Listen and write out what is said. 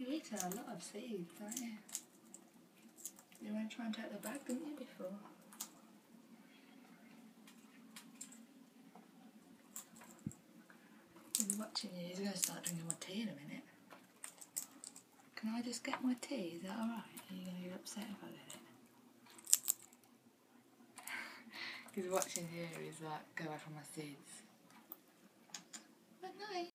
You eat a lot of seeds, don't you? You want to try and take the bag, didn't you, before? He's watching you. He's going to start drinking my tea in a minute. Can I just get my tea? Is that alright? Are you going to get upset if I get it? He's watching you. He's like, go away from my seeds.